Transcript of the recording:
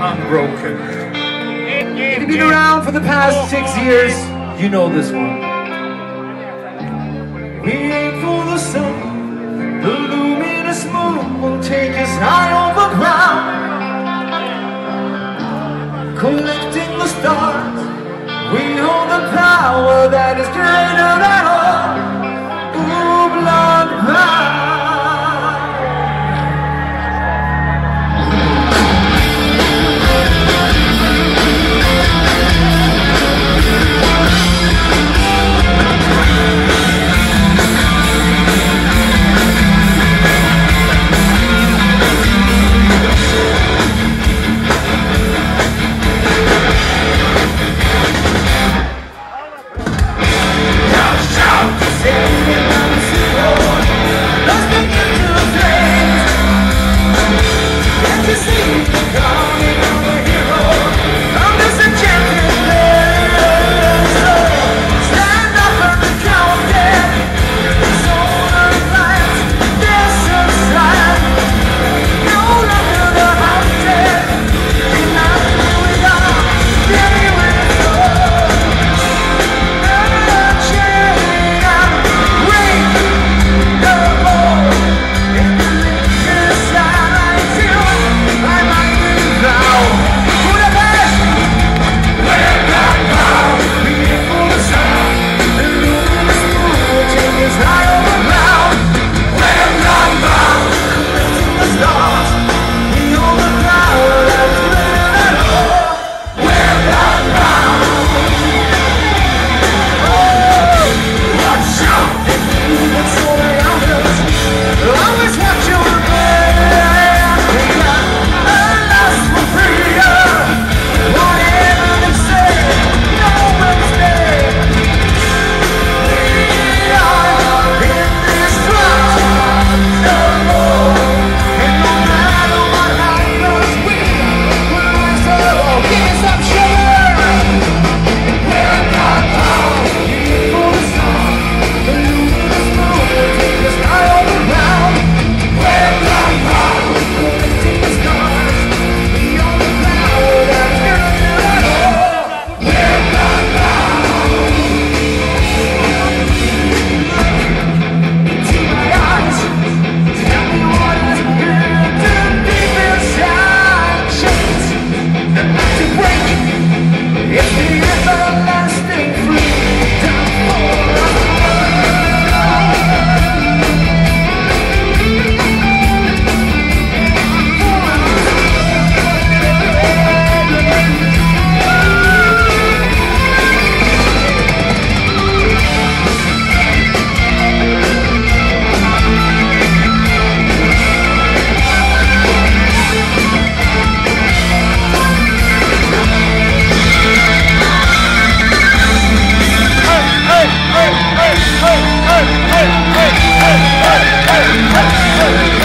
unbroken. If you've been around for the past six years, you know this one. We aim for the sun, the luminous moon will take us high over ground. Collecting the stars, we hold the power that is greater than all. Ooh, blood hey, hey, hey.